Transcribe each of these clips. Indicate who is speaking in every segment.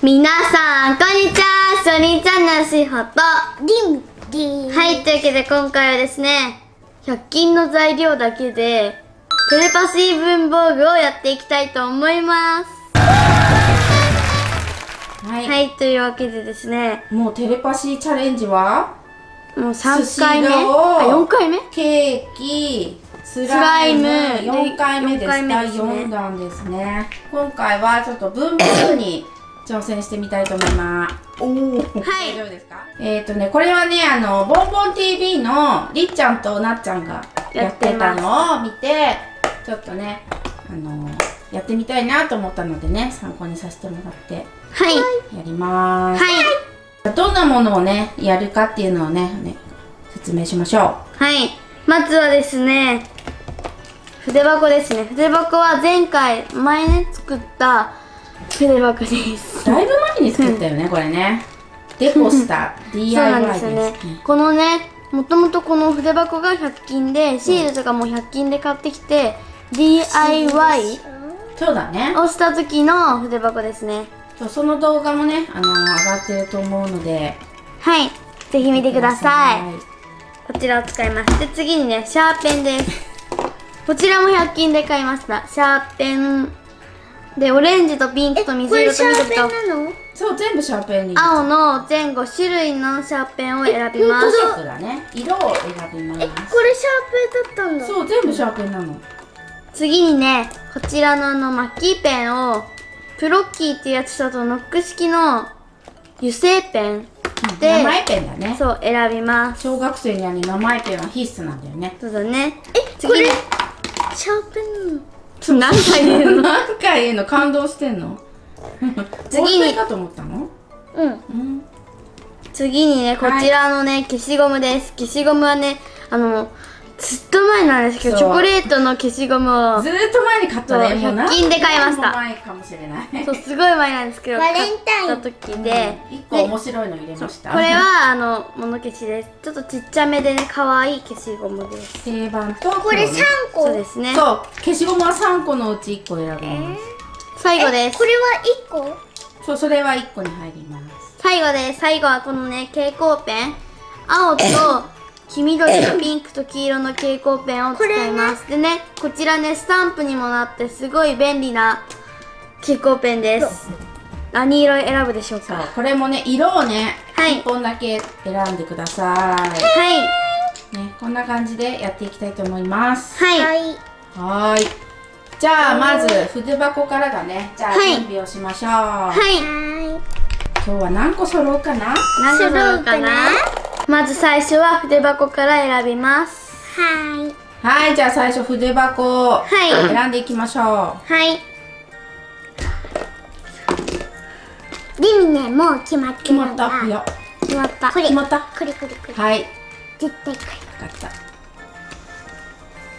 Speaker 1: 皆さんこんにちは。ソニーちゃんのしほと。
Speaker 2: リムリ
Speaker 1: はいというわけで今回はですね100均の材料だけでテレパシー文房具をやっていきたいと思います。
Speaker 3: はい、
Speaker 1: はいというわけでですね。
Speaker 3: もうテレパシーチャレンジは？
Speaker 1: もう3回目？あ4回目？
Speaker 3: ケーキス
Speaker 1: ライム
Speaker 3: ライム。
Speaker 1: で
Speaker 3: 4回目です第4弾ですね。今回はちょっと文房具に挑戦してみたいと思います。おお
Speaker 1: はい。
Speaker 3: 大丈夫ですか？えっ、ー、とねこれはねあのボンボン TV のりっちゃんとなっちゃんがやってたのを見てちょっとねあのやってみたいなと思ったのでね参考にさせてもらって
Speaker 1: はい。
Speaker 3: やります。
Speaker 1: はい。
Speaker 3: どんなものをねやるかっていうのをねね説明しましょ
Speaker 1: はい。まずはですね筆箱ですね。筆箱は前回前ね作った筆箱です。
Speaker 3: うだいぶ前に作ったよねこれね。デコした DIY です。
Speaker 1: ですよね。このねもともとこの筆箱が100均でシールとかも100均で買ってきて DIY
Speaker 3: そうだね。
Speaker 1: をした時の筆箱ですね。
Speaker 3: その動画もねあの上がってると思うので。
Speaker 1: はい。ぜひ見てください。
Speaker 3: い。
Speaker 1: こちらを使います。で次にねシャーペンです。こちらも100均で買いました。シャーペンでオレンジとピンクと水色と緑と。
Speaker 3: そう全部シャーペンに
Speaker 1: 青の全5種類のシャーペンを選びます。
Speaker 3: 5色だね。色を選びます。
Speaker 2: これシャーペンだったんだ。
Speaker 3: そう全部シャーペンなの。
Speaker 1: 次にねこちらのあのマッキーペンをプロッキーっていうやつとあとノック式の油性ペンで
Speaker 3: 名前ペンだね。
Speaker 1: そう選びます。
Speaker 3: 小学生にはね名前ペンは必須なんだよね。
Speaker 1: そうだね。
Speaker 2: え
Speaker 1: 次に
Speaker 2: これシャーペンなの？
Speaker 1: 何回言うの？
Speaker 3: 何回言うの？感動してんの？
Speaker 1: 次に。
Speaker 3: かと思ったの
Speaker 2: うん。
Speaker 3: うん。
Speaker 1: 次にねこちらのね、消しゴムです。消しゴムはねあのずっと前なんですけどチョコレートの消しゴムを
Speaker 3: ずーっと前に買ったね
Speaker 1: そう
Speaker 3: もう何
Speaker 1: 100均で買いました。
Speaker 3: 年も前かもしれない。
Speaker 1: そうすごい前なんですけど
Speaker 2: バレンタイン。
Speaker 1: 買った時で。
Speaker 3: 一個面白いの入れました。
Speaker 1: これはあの物消しです。ちょっとちっちゃめでね可愛い消しゴムです。
Speaker 3: 定番と
Speaker 2: これ三個。
Speaker 1: そうですね。
Speaker 3: そう消しゴムは3個のうち1個選べます、
Speaker 1: 最後です。
Speaker 2: これは一個？
Speaker 3: そうそれは1個に入ります。
Speaker 1: 最後です。最後はこのね蛍光ペン。青と黄緑とピンクと黄色の蛍光ペンを使います、でねこちらねスタンプにもなってすごい便利な蛍光ペンです。何色選ぶでしょうか？
Speaker 3: これもね色をね、
Speaker 1: はい。
Speaker 3: 1本だけ選んでくださ
Speaker 1: はい。
Speaker 3: い、ね、こんな感じでやっていきたいと思います。
Speaker 1: はい、
Speaker 2: はい。
Speaker 3: はーい。じゃあまず筆箱からだね。じゃあ
Speaker 1: はい。
Speaker 3: 準備をしましょう、
Speaker 1: はい。
Speaker 2: は
Speaker 3: 今日は何個揃うかな？
Speaker 1: 何色かな？
Speaker 2: 揃うかな？
Speaker 1: まず最初は筆箱から選びます。
Speaker 2: ーい。
Speaker 3: はいじゃあ最初筆箱。を
Speaker 1: はい。
Speaker 3: 選んでいきましょう。
Speaker 1: はい。
Speaker 2: リミねもう決まって
Speaker 3: 決まっ
Speaker 2: るんだ
Speaker 3: た。いや。
Speaker 1: 決まった。
Speaker 2: これ。
Speaker 3: 決まった。
Speaker 2: これこれ。これ
Speaker 3: はい。
Speaker 2: 絶対こ
Speaker 3: 分かった。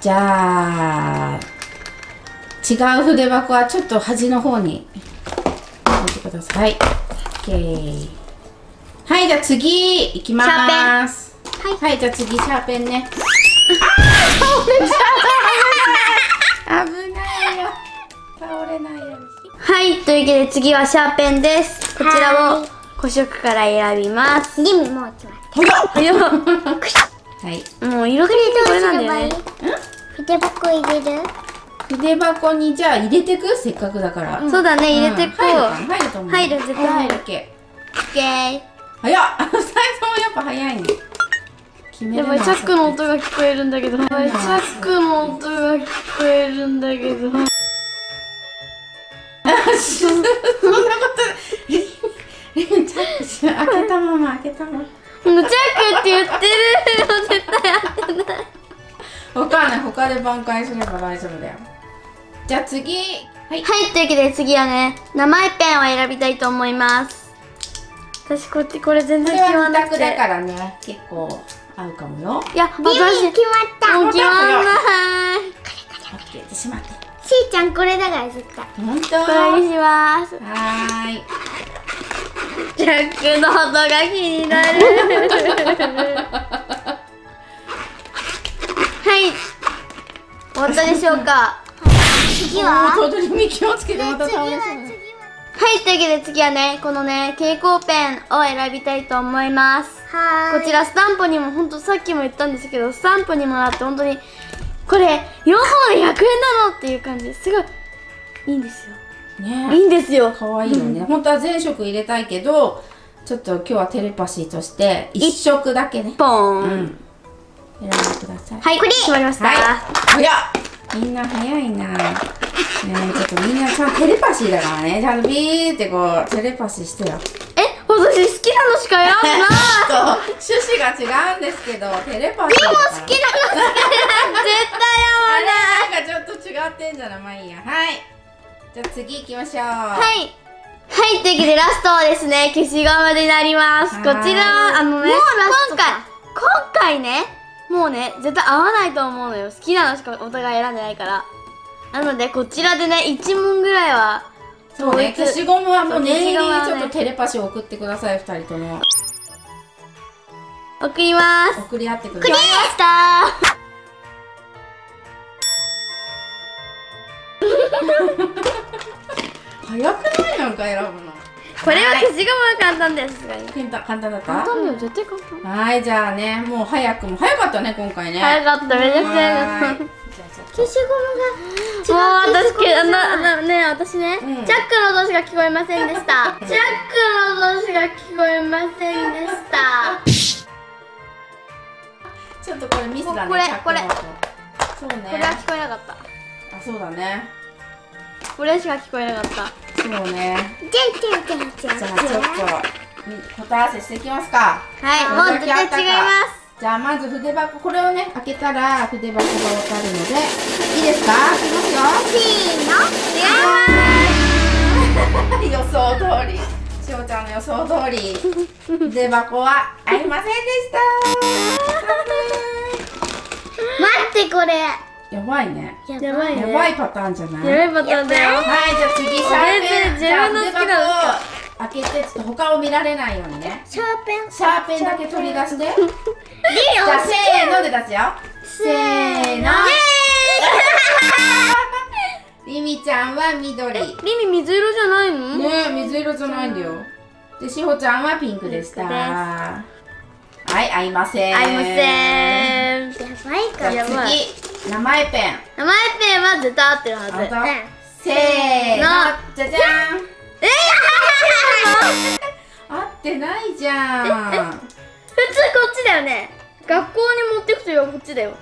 Speaker 3: じゃあ違う筆箱はちょっと端の方に置いてください。OK はいじゃあ次いきます。はい、はい、じゃあ次シャーペンね。危ないよ。倒れないように。
Speaker 1: はいというわけで次はシャーペンです。こちらを
Speaker 2: はい。
Speaker 1: 5色から選びます。
Speaker 2: もう
Speaker 3: はい。
Speaker 1: もう色的にこれなんだよね。
Speaker 2: 筆箱入れる
Speaker 3: 筆箱にじゃあ入れてくせっかくだから、
Speaker 1: そうだね入れてこう、
Speaker 3: 入る？かな入ると思う
Speaker 1: 入る絶対入る
Speaker 3: オッケ
Speaker 1: オッケー
Speaker 3: ー早っ。二人ともやっぱ早いね。決め
Speaker 1: やばいチャックの音が聞こえるんだけどやばいチャックの音が聞こえるんだけど。
Speaker 3: そんなことチャックし開けたまま開けたまま。
Speaker 1: チャックって言ってる。よ絶対合ってない。
Speaker 3: わかんない。他で挽回すれば大丈夫だよ。じゃあ次。はい。
Speaker 1: はいというわけで次はね名前ペンを選びたいと思います私こっちこれ全
Speaker 3: こ
Speaker 1: 然決まんなくて
Speaker 3: 択だからね。結構合うかもよ。
Speaker 1: いや私
Speaker 2: 決まった。
Speaker 1: もう決まんない
Speaker 3: オッケーしまって
Speaker 2: しーちゃんこれだから絶対。
Speaker 3: 本当？
Speaker 1: これにします。
Speaker 3: はーい。
Speaker 1: チャックの音が気になる。はい。終わったでしょうか。
Speaker 2: 次は？
Speaker 3: とどりみ気をつけてまた倒れそう。
Speaker 2: 次は
Speaker 1: い、というわけで次はね、このね、蛍光ペンを選びたいと思います。
Speaker 2: はーい。
Speaker 1: こちらスタンプにもほんとさっきも言ったんですけど、スタンプにもなって本当に、これ4本で100円なのっていう感じですごい、いいんですよ。い
Speaker 3: ね
Speaker 1: いんですよ。
Speaker 3: 可愛いよね。本当は全色入れたいけど、ちょっと今日はテレパシーとして一色だけね。
Speaker 1: ポーン。
Speaker 3: うん。選んでください。
Speaker 1: はい、決まりました。
Speaker 3: はい。みんな早いな。ねえ、ちょっとみんなちゃんとテレパシーだからね。ちゃんとビーってこう、テレパシーしてよ。
Speaker 1: え、私好きなのしか選んでない。
Speaker 3: 趣旨が違うんですけど、テレパシーだから。
Speaker 1: 好きなのしか。絶対
Speaker 3: あ
Speaker 1: 合わない。
Speaker 3: れなんかちょっと違ってんじゃない？まあいいや。はい。じゃあ次行きましょう。は
Speaker 1: はい。はい、というわけでラストはですね、消しゴムになります。こ
Speaker 3: はい
Speaker 1: ちらは、あのね、
Speaker 2: もうラスト
Speaker 1: 今回
Speaker 2: か、
Speaker 1: 今回ね、もうね、絶対合わないと思うのよ。好きなのしかお互い選んでないから。なので、こちらでね、1問ぐらいは、
Speaker 3: そうね、消しゴムはもう念入りにちょっとテレパシー送ってください、二人とも。
Speaker 1: 送ります。
Speaker 3: 送り合ってください。
Speaker 1: ました
Speaker 3: 早くない？なんか選ぶの。
Speaker 1: これは消しゴムは簡単です。
Speaker 3: 簡単簡単だった？
Speaker 1: 簡単だよ、絶対簡単。
Speaker 3: はい、じゃあね、もう早くも、早かったね、今回ね。
Speaker 1: 早かった、めちゃくちゃ早かった。
Speaker 2: 消しゴムが
Speaker 1: 私けあ
Speaker 2: 消しゴムじゃない
Speaker 1: のあのね私ね、
Speaker 3: うん
Speaker 1: チャックの音しか聞こえませんでした チャックの音しか聞こえませんでした
Speaker 3: とちょっとこれミスだね。
Speaker 1: これ
Speaker 3: チャックの音そうね。
Speaker 1: これは聞こえなかった
Speaker 3: あ、そうだね。
Speaker 1: これしか聞こえなかった
Speaker 3: そうね。
Speaker 2: じゃ
Speaker 3: あちょっとみ答え合わせしていきますか。
Speaker 1: はい
Speaker 3: こ
Speaker 1: もう絶対違います。
Speaker 3: じゃあまず筆箱。これをね開けたら筆箱がわかるのでいいですか？開けますよ。
Speaker 1: 違い
Speaker 3: 予想通り。しおちゃんの予想通り。筆箱はありませんでした。
Speaker 2: 待ってこれ
Speaker 3: やばいね。
Speaker 2: や
Speaker 1: やばいね。
Speaker 3: やばいパターンじゃない？
Speaker 1: やばいパターンだよ。
Speaker 3: はいじゃあ次シャーペン。
Speaker 1: 全然自分の好きな
Speaker 3: 開けてちょっと他を見られないようにね。
Speaker 2: シャーペン。
Speaker 3: シャーペンだけ取り出して。じ
Speaker 2: リ
Speaker 3: ゃあせーので出すよ。せーのりみちゃんは緑。ね
Speaker 1: リミ水色じゃないの、
Speaker 3: え水色じゃないんだよ。でしほちゃんはピンクでした。はい合いません。
Speaker 1: 合いません。
Speaker 2: やばいか
Speaker 3: じゃあ
Speaker 1: やばい。
Speaker 3: 次名前ペン。
Speaker 1: 名前ペンは絶対合ってるはず。
Speaker 3: あと
Speaker 2: うん
Speaker 3: せーの。
Speaker 1: の。
Speaker 3: じゃじゃん。
Speaker 1: え
Speaker 3: 合ってないじゃん。
Speaker 1: 普通こっちだよね。学校に持ってくとよこっちだよ。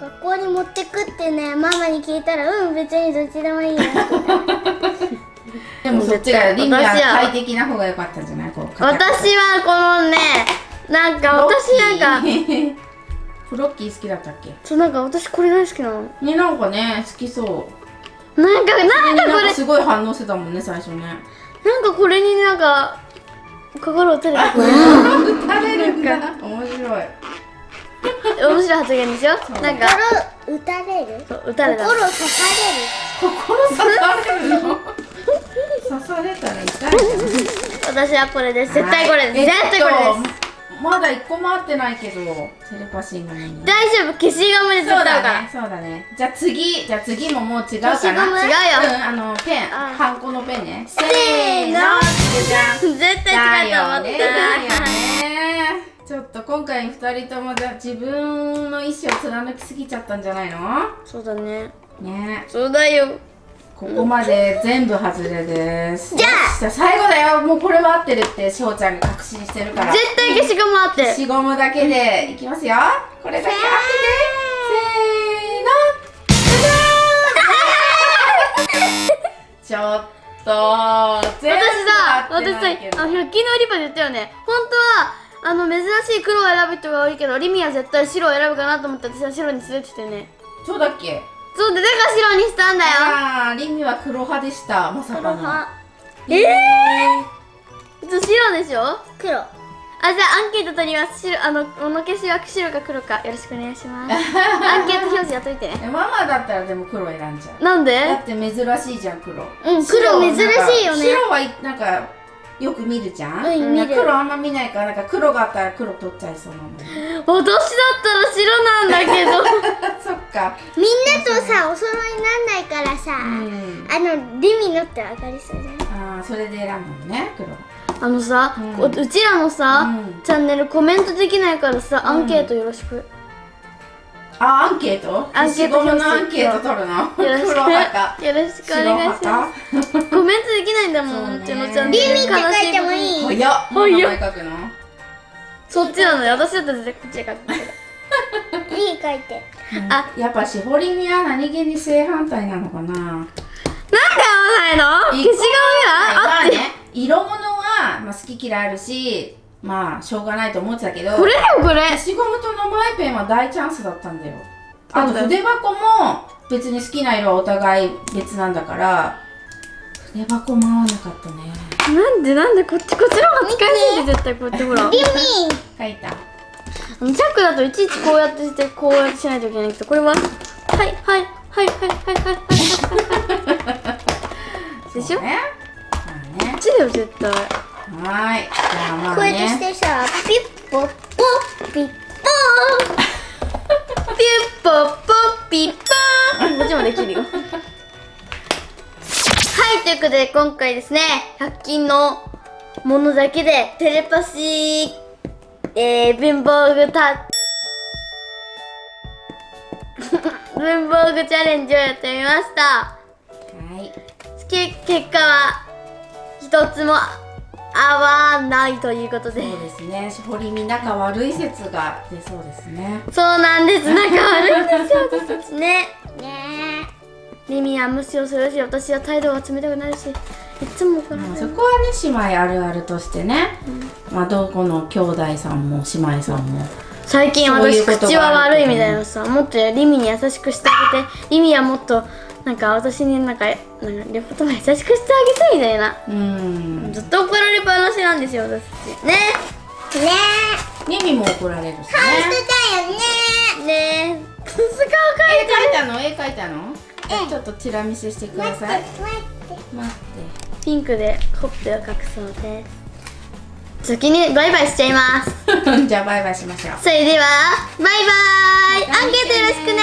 Speaker 2: 学校に持ってくってねママに聞いたらうん別にどっちでもいいよ。
Speaker 3: でもそっちがりみは。
Speaker 1: 私は
Speaker 3: 快適な方が良かったんじゃない？
Speaker 1: 私はこのねなんか私なんか
Speaker 3: フロッキー好きだったっけ？
Speaker 1: そうなんか私これ大好きなの。
Speaker 3: ねなんかね好きそう。
Speaker 1: なんかなんかこれ
Speaker 3: すごい反応してたもんね最初ね。
Speaker 1: なんかこれになんか心打たれる
Speaker 3: 打たれるんだ。面白い。
Speaker 1: 面白い発言でしょ
Speaker 3: そう。
Speaker 1: なんか。
Speaker 2: 心打たれる？
Speaker 1: そう打たれた。
Speaker 2: 心刺さ
Speaker 3: 心刺されるの？刺されたら痛いじ
Speaker 1: 私はこれです。絶対これです。
Speaker 3: はい
Speaker 1: 絶対これ
Speaker 3: えっ
Speaker 1: です
Speaker 3: とまだ一個も合ってないけどテレパシーなのに
Speaker 1: 大丈夫消しゴムで絶
Speaker 3: そうだねそうだね。じゃあ次じゃあ次ももう違うかな。
Speaker 1: 違うよ。
Speaker 3: うん。あのペン。
Speaker 1: あ。
Speaker 3: ハンコのペンね。せ
Speaker 1: ーの。絶対違うと思っ
Speaker 3: だよねねちょっと今回二人ともじゃ自分の。意思を貫きすぎちゃったんじゃないの
Speaker 1: そうだね
Speaker 3: ね。
Speaker 1: そうだよ
Speaker 3: ここまで全部外れです。じゃあ。最後だよ。もうこれは合ってるってしほちゃんが確信してるから。
Speaker 1: 絶対消しゴム合ってる。
Speaker 3: 消しゴムだけでいきますよ。これだけ合ってて。せーの。じゃーんちょっと全部
Speaker 1: 私さ
Speaker 3: 合って
Speaker 1: 私さ
Speaker 3: ないけど。
Speaker 1: あの100均の売り場で言ったよね。本当はあの珍しい黒を選ぶ人が多いけどリミは絶対白を選ぶかなと思って私は白に連れてきてね。
Speaker 3: そうだっけ？
Speaker 1: そうでだから白にしたんだよ。
Speaker 3: ああ、リミは黒派でした。まさかの。
Speaker 1: ええー、白でしょ？あ
Speaker 2: 黒
Speaker 1: じゃあアンケート取ります。白あのおのけしは白か黒か。よろしくお願いします。アンケート表示やっといて。ね
Speaker 3: えママだったらでも黒選んじゃう。
Speaker 1: なん
Speaker 3: だ
Speaker 1: で
Speaker 3: って珍しいじゃん、黒。
Speaker 2: うん
Speaker 3: 白
Speaker 2: 黒珍しいよね。
Speaker 3: 白はなんかよく見るじゃん？
Speaker 2: うん
Speaker 3: 黒あんま見ないからなんか黒があったら黒取っちゃいそうなのね。
Speaker 1: 私だったら白なんだけど
Speaker 3: そっか。
Speaker 2: みんなとさお揃いになんないからささ、
Speaker 3: うん
Speaker 2: あのリミノってわかりそうじゃない？
Speaker 3: ああそれで選ぶのね黒
Speaker 1: あのさ、
Speaker 3: うん
Speaker 1: こううちらのさ、
Speaker 3: うん
Speaker 1: チャンネルコメントできないからさ、アンケートよろしく。
Speaker 3: あアンケート？
Speaker 1: アンケート
Speaker 3: のアンケート取るの？
Speaker 1: よろしく。よろしくお願いします。
Speaker 3: す
Speaker 1: コメントできないんだもん、
Speaker 3: そうね。
Speaker 1: うちのチャンネル。
Speaker 2: リミって書いてもいい。
Speaker 3: 早っ。もう名前書くの？
Speaker 1: そっちなのよ。私だったら絶対こっちで書くけど。
Speaker 2: いい書いて
Speaker 1: あ。
Speaker 3: やっぱし堀には何気に正反対なのかな。
Speaker 1: なんで合わないの消しゴム
Speaker 3: ね。色物は、まあ、好き嫌いあるしまあしょうがないと思ってたけど
Speaker 1: これだよ、これ。
Speaker 3: 消しゴムと名前ペンは大チャンスだったんだよ。あと筆箱も別に好きな色はお互い別なんだから筆箱も合わなかったね。
Speaker 1: なんでなんでこっち、こっちの方が使いやすいで絶対こうやってほら。
Speaker 2: リミ
Speaker 3: 書いた。
Speaker 1: あのチャックだといちいちこうやってしてこうやってしないといけないけどこれは？はいはいはいはいはいはいはいはい。でしょ
Speaker 3: ね。まあね。
Speaker 1: こっちだよ絶対
Speaker 3: はーい。じゃあまあ
Speaker 2: こうやってし
Speaker 3: ね
Speaker 2: てさピッポッポピッポ
Speaker 1: ピュッポッポピッパーンこっちもできるよ。はいということで今回ですね100均のものだけでテレパシーえー、文房具タ 文房具チャレンジをやってみました。
Speaker 3: はい。
Speaker 1: け結果は一つも合わないということで。
Speaker 3: そうですね。堀に仲悪い説が出そうですね。
Speaker 1: そうなんです。仲悪いんですよ私たち。ね。
Speaker 2: ね。
Speaker 1: リミは無視をするし私は態度が冷たくなるしいつも怒られる。
Speaker 3: まあそこはね姉妹あるあるとしてね、まあどこの兄弟さんも姉妹さんも。
Speaker 1: 最近私口は悪いみたいなさもっとリミに優しくしてあげて。リミはもっとなんか私になんかなんか両方とも優しくしてあげたいみたいな。
Speaker 3: うーん。
Speaker 1: ずっと怒られっぱなしなんですよ私ね
Speaker 2: えね。
Speaker 3: ミミも怒られるしね。
Speaker 2: えだよね。
Speaker 1: ね。えすごい
Speaker 3: 絵描いたの？絵描いたの？ちょっとチラ見せしてください。
Speaker 2: 待って
Speaker 3: 待っ
Speaker 1: ピンクでほっぺを隠すので先にバイバイしちゃいます。
Speaker 3: て じゃあバイバイしましょう。
Speaker 1: それではバイバイ。アンケートよろしくね。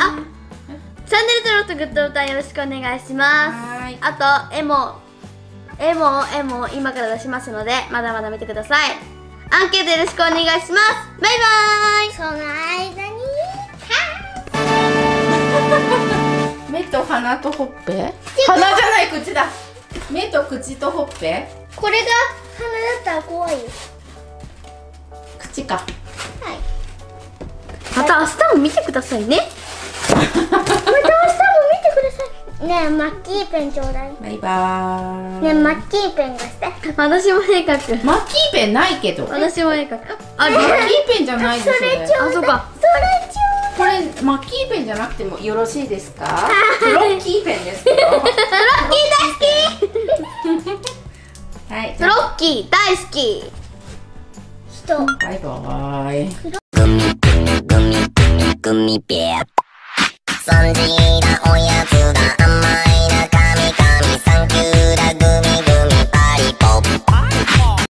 Speaker 1: あチャンネル登録とグッドボタンよろしくお願いします。あと絵も絵も絵も今から出しますのでまだまだ見てください。アンケートよろしくお願いします。バイバイ。
Speaker 2: その間に
Speaker 3: 目と鼻とほっぺ？鼻じゃない口だ。目と口とほっぺ？
Speaker 2: これが鼻だったら怖いよ。
Speaker 3: 口か。
Speaker 2: はい。
Speaker 1: また明日も見てくださいね
Speaker 2: また明日も見てください。ねえマッキーペンちょうだい。
Speaker 3: バイバーイ。
Speaker 2: ねえマッキーペンがして。
Speaker 1: 私も絵描く。
Speaker 3: マッキーペンないけど。
Speaker 1: 私も絵描く。あ、マッ
Speaker 3: キーペンじゃないですそれ。
Speaker 1: あ、そうか。
Speaker 2: それちょう
Speaker 3: これマッキーペンじゃなくてもよろしいですか？ロッキーペンですけど。
Speaker 1: ロッキー大好きはい、ロッキー大好き。
Speaker 2: 人。
Speaker 3: バイバーイ。
Speaker 4: グミグミグミベア。3じなおやつが甘い中